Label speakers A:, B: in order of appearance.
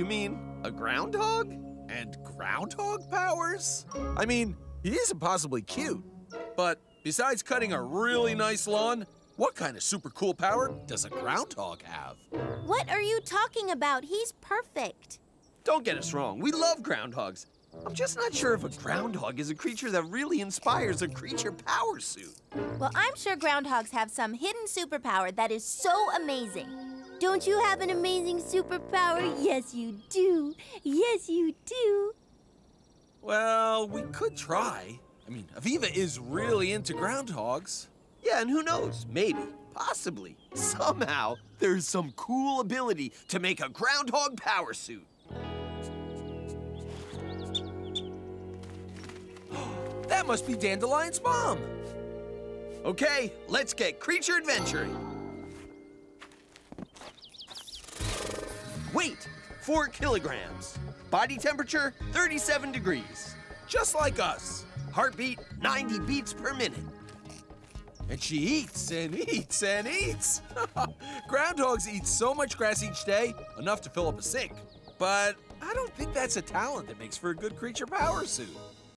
A: You mean a groundhog? And groundhog powers? I mean, he is impossibly cute. But besides cutting a really nice lawn, what kind of super cool power does a groundhog have?
B: What are you talking about? He's perfect.
C: Don't get us wrong, we love groundhogs. I'm just not sure if a groundhog is a creature that really inspires a creature power suit.
B: Well, I'm sure groundhogs have some hidden superpower that is so amazing. Don't you have an amazing superpower? Yes, you do. Yes, you do.
A: Well, we could try. I mean, Aviva is really into groundhogs.
C: Yeah, and who knows? Maybe, possibly, somehow, there's some cool ability to make a groundhog power suit.
A: That must be Dandelion's mom.
C: Okay, let's get creature adventuring. Weight, four kilograms. Body temperature, 37 degrees.
A: Just like us.
C: Heartbeat, 90 beats per minute.
A: And she eats and eats and eats. Groundhogs eat so much grass each day, enough to fill up a sink. But I don't think that's a talent that makes for a good creature power suit.